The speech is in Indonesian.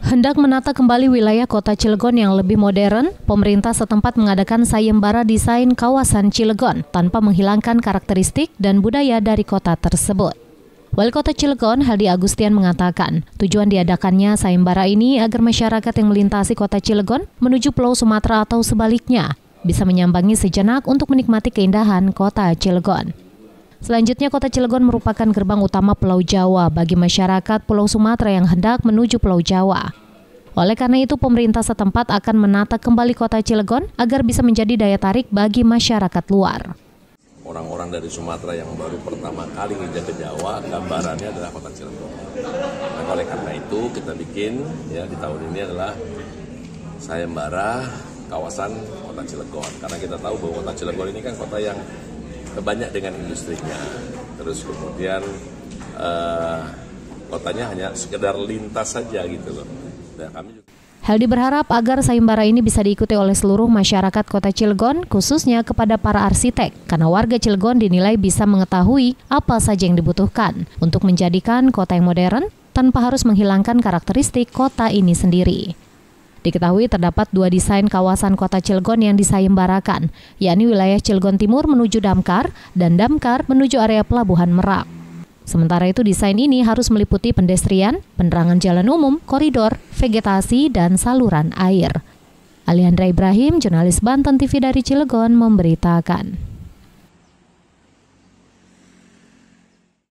Hendak menata kembali wilayah kota Cilegon yang lebih modern, pemerintah setempat mengadakan sayembara desain kawasan Cilegon tanpa menghilangkan karakteristik dan budaya dari kota tersebut. Wali Kota Cilegon, Haldi Agustian mengatakan, tujuan diadakannya sayembara ini agar masyarakat yang melintasi kota Cilegon menuju Pulau Sumatera atau sebaliknya bisa menyambangi sejenak untuk menikmati keindahan kota Cilegon. Selanjutnya, kota Cilegon merupakan gerbang utama Pulau Jawa bagi masyarakat Pulau Sumatera yang hendak menuju Pulau Jawa. Oleh karena itu, pemerintah setempat akan menata kembali kota Cilegon agar bisa menjadi daya tarik bagi masyarakat luar. orang-orang dari Sumatera yang baru pertama kali nginjak ke Jawa, gambarannya adalah kota Cilegon. Nah, oleh karena itu kita bikin ya di tahun ini adalah sayembara kawasan kota Cilegon. Karena kita tahu bahwa kota Cilegon ini kan kota yang banyak dengan industrinya. Terus kemudian eh, kotanya hanya sekedar lintas saja gitu loh. Nah, kami juga Heldi berharap agar sayembara ini bisa diikuti oleh seluruh masyarakat kota Cilegon, khususnya kepada para arsitek, karena warga Cilegon dinilai bisa mengetahui apa saja yang dibutuhkan untuk menjadikan kota yang modern tanpa harus menghilangkan karakteristik kota ini sendiri. Diketahui terdapat dua desain kawasan kota Cilegon yang disayembarakan, yakni wilayah Cilegon Timur menuju Damkar dan Damkar menuju area Pelabuhan Merak. Sementara itu desain ini harus meliputi pendestrian, penerangan jalan umum, koridor, vegetasi, dan saluran air. Aliandra Ibrahim, jurnalis Banten TV dari Cilegon, memberitakan.